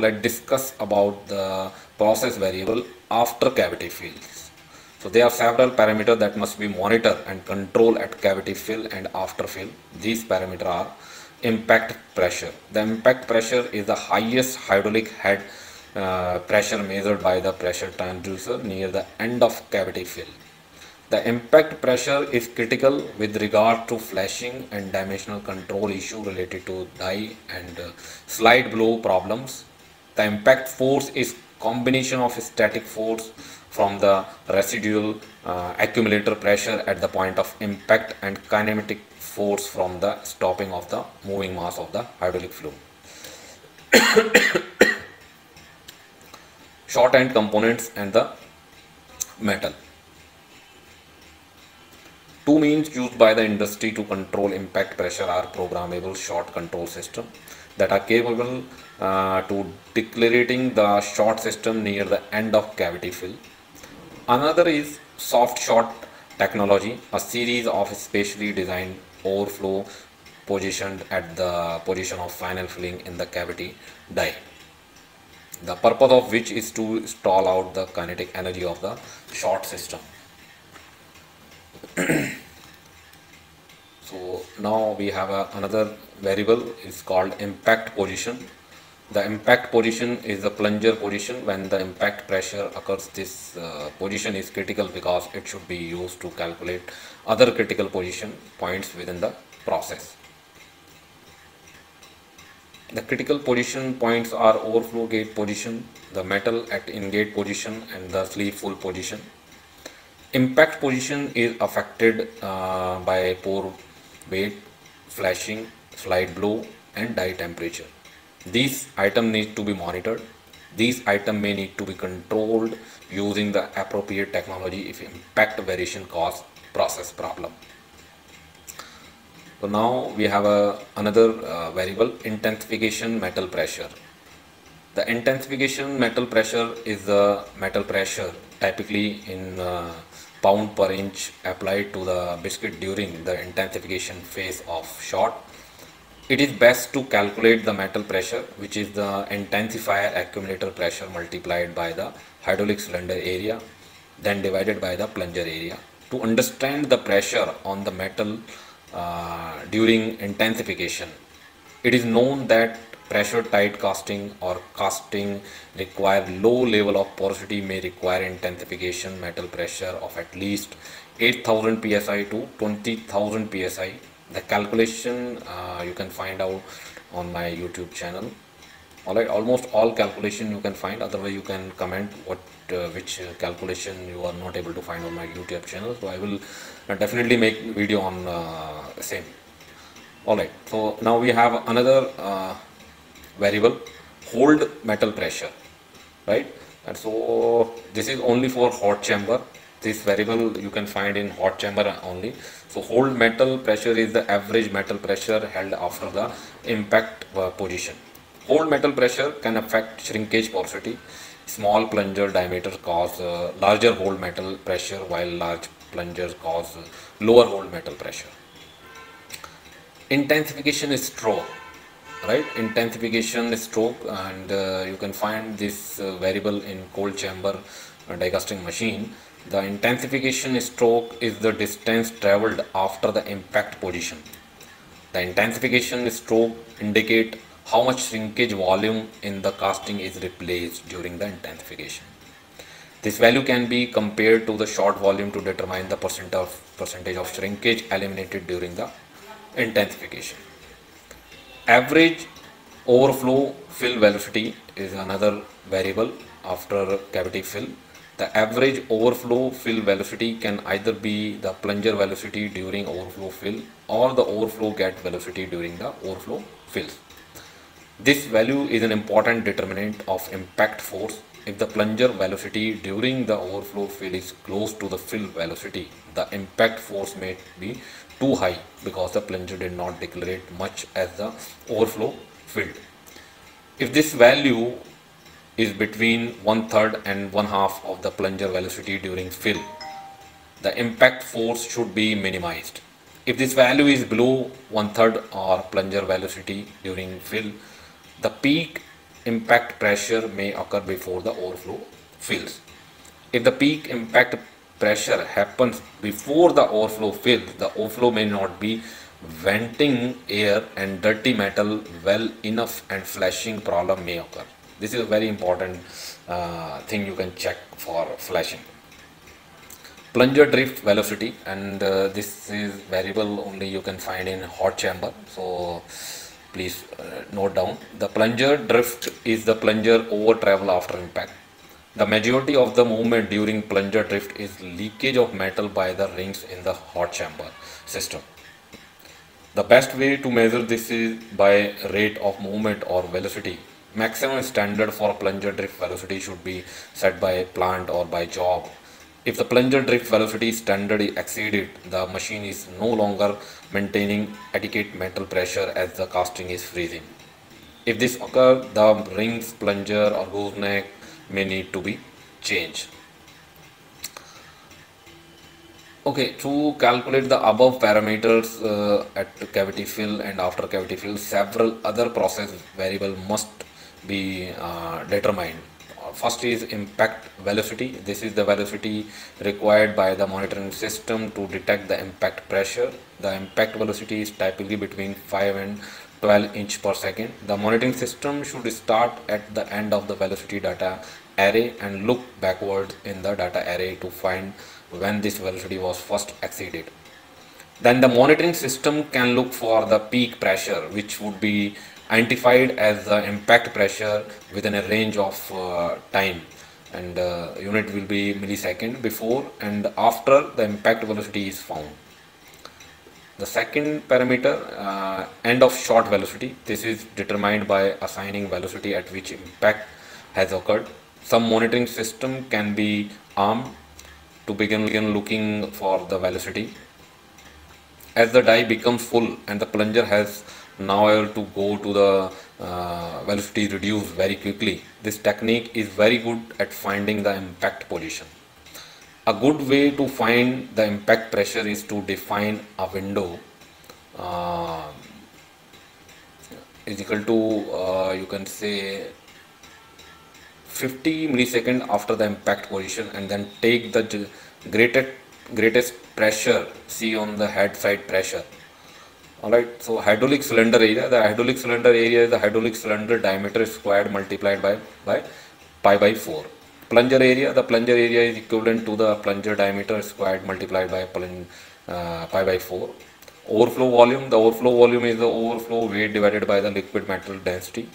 let's discuss about the process variable after cavity fills. So there are several parameters that must be monitored and controlled at cavity fill and after fill. These parameters are impact pressure. The impact pressure is the highest hydraulic head uh, pressure measured by the pressure transducer near the end of cavity fill. The impact pressure is critical with regard to flashing and dimensional control issue related to die and uh, slide blow problems. The impact force is combination of static force from the residual uh, accumulator pressure at the point of impact and kinematic force from the stopping of the moving mass of the hydraulic fluid. Shot end components and the metal. Two means used by the industry to control impact pressure are programmable shot control system that are capable uh, to declarating the shot system near the end of cavity fill. Another is soft shot technology, a series of specially designed overflow positioned at the position of final filling in the cavity die. The purpose of which is to stall out the kinetic energy of the shot system. now we have a, another variable is called impact position. The impact position is the plunger position. When the impact pressure occurs this uh, position is critical because it should be used to calculate other critical position points within the process. The critical position points are overflow gate position the metal at in gate position and the sleeve full position. Impact position is affected uh, by pore weight flashing slide blow and die temperature. These item need to be monitored. These item may need to be controlled using the appropriate technology if impact variation cause process problem. So now we have a another uh, variable intensification metal pressure. The intensification metal pressure is the metal pressure typically in uh, pound per inch applied to the biscuit during the intensification phase of shot. It is best to calculate the metal pressure which is the intensifier accumulator pressure multiplied by the hydraulic cylinder area then divided by the plunger area. To understand the pressure on the metal uh, during intensification, it is known that pressure tight casting or casting require low level of porosity may require intensification metal pressure of at least 8000 psi to 20000 psi the calculation uh, you can find out on my youtube channel. All right almost all calculation you can find. Otherwise you can comment what uh, which calculation you are not able to find on my youtube channel. So i will uh, definitely make video on uh, same. All right so now we have another uh, variable hold metal pressure right? And so this is only for hot chamber. This variable you can find in hot chamber only. So hold metal pressure is the average metal pressure held after the impact uh, position. Hold metal pressure can affect shrinkage porosity. Small plunger diameter cause uh, larger hold metal pressure while large plungers cause lower hold metal pressure. Intensification is stroke right? Intensification stroke and uh, you can find this uh, variable in cold chamber uh, die casting machine. The intensification stroke is the distance traveled after the impact position. The intensification stroke indicate how much shrinkage volume in the casting is replaced during the intensification. This value can be compared to the shot volume to determine the percent of percentage of shrinkage eliminated during the intensification average overflow fill velocity is another variable after cavity fill. The average overflow fill velocity can either be the plunger velocity during overflow fill or the overflow gate velocity during the overflow fill this value is an important determinant of impact force. If the plunger velocity during the overflow fill is close to the fill velocity the impact force may be too high because the plunger did not declarate much as the overflow filled. If this value is between one third and one half of the plunger velocity during fill, the impact force should be minimized. If this value is below one third or plunger velocity during fill, the peak impact pressure may occur before the overflow fills. If the peak impact pressure happens before the overflow fills, the overflow may not be venting air and dirty metal well enough and flashing problem may occur. This is a very important uh, thing you can check for flashing. Plunger drift velocity and uh, this is variable only you can find in hot chamber. So please uh, note down. The plunger drift is the plunger over travel after impact. The majority of the movement during plunger drift is leakage of metal by the rings in the hot chamber system. The best way to measure this is by rate of movement or velocity. Maximum standard for plunger drift velocity should be set by plant or by job. If the plunger drift velocity standard is exceeded, the machine is no longer maintaining adequate metal pressure as the casting is freezing. If this occurs, the rings, plunger or gooseneck may need to be changed. Okay, to calculate the above parameters uh, at cavity fill and after cavity fill, several other process variable must be uh, determined. First is impact velocity. This is the velocity required by the monitoring system to detect the impact pressure. The impact velocity is typically between 5 and 12 inch per second. The monitoring system should start at the end of the velocity data array and look backward in the data array to find when this velocity was first exceeded. Then the monitoring system can look for the peak pressure which would be identified as the impact pressure within a range of uh, time and uh, unit will be millisecond before and after the impact velocity is found. The second parameter uh, end of shot velocity this is determined by assigning velocity at which impact has occurred. Some monitoring system can be armed to begin, looking for the velocity. As the die becomes full and the plunger has now able to go to the uh, velocity reduced very quickly. This technique is very good at finding the impact position. A good way to find the impact pressure is to define a window uh, is equal to uh, you can say 50 millisecond after the impact position and then take the greatest greatest pressure see on the head side pressure Alright, so hydraulic cylinder area, the hydraulic cylinder area is the hydraulic cylinder diameter squared multiplied by, by pi by 4. Plunger area, the plunger area is equivalent to the plunger diameter squared multiplied by uh, pi by 4. Overflow volume, the overflow volume is the overflow weight divided by the liquid metal density.